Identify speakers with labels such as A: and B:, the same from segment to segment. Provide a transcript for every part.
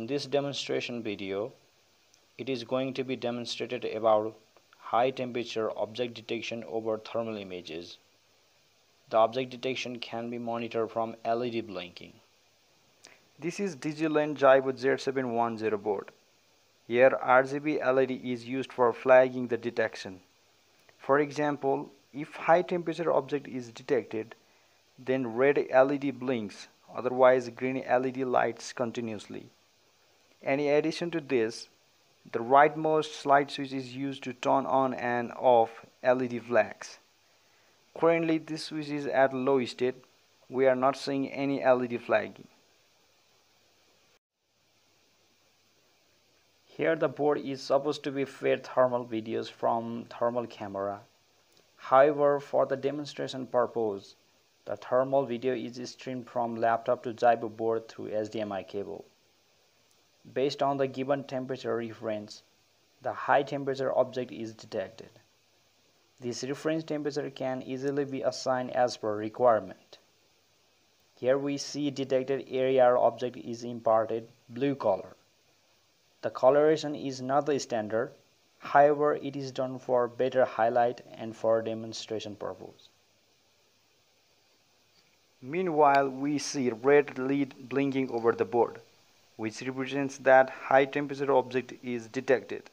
A: In this demonstration video, it is going to be demonstrated about high temperature object detection over thermal images. The object detection can be monitored from LED blinking. This is Digilent Zybo Z710 board. Here RGB LED is used for flagging the detection. For example, if high temperature object is detected, then red LED blinks, otherwise green LED lights continuously. In addition to this, the rightmost slide switch is used to turn on and off LED flags. Currently this switch is at low state. We are not seeing any LED flagging. Here the board is supposed to be fed thermal videos from thermal camera. However, for the demonstration purpose, the thermal video is streamed from laptop to Zybo board through HDMI cable. Based on the given temperature reference, the high temperature object is detected. This reference temperature can easily be assigned as per requirement. Here we see detected area object is imparted blue color. The coloration is not the standard, however it is done for better highlight and for demonstration purpose. Meanwhile, we see red lead blinking over the board which represents that high temperature object is detected.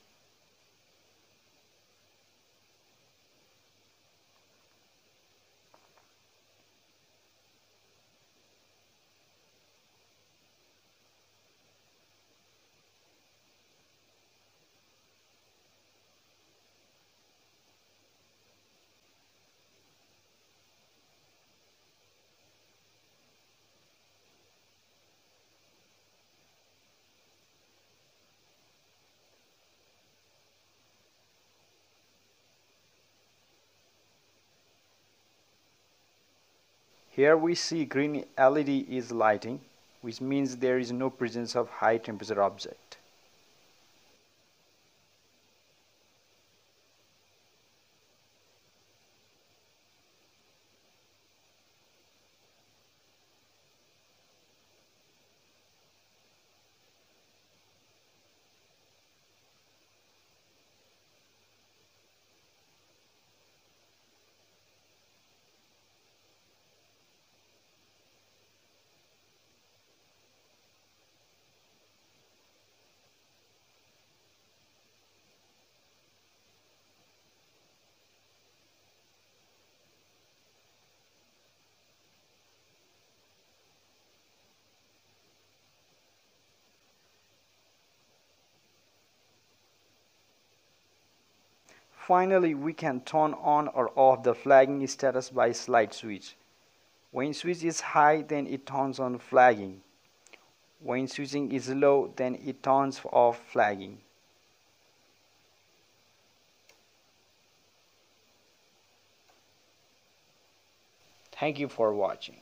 A: Here we see green LED is lighting, which means there is no presence of high temperature object. Finally, we can turn on or off the flagging status by slide switch. When switch is high, then it turns on flagging. When switching is low, then it turns off flagging. Thank you for watching.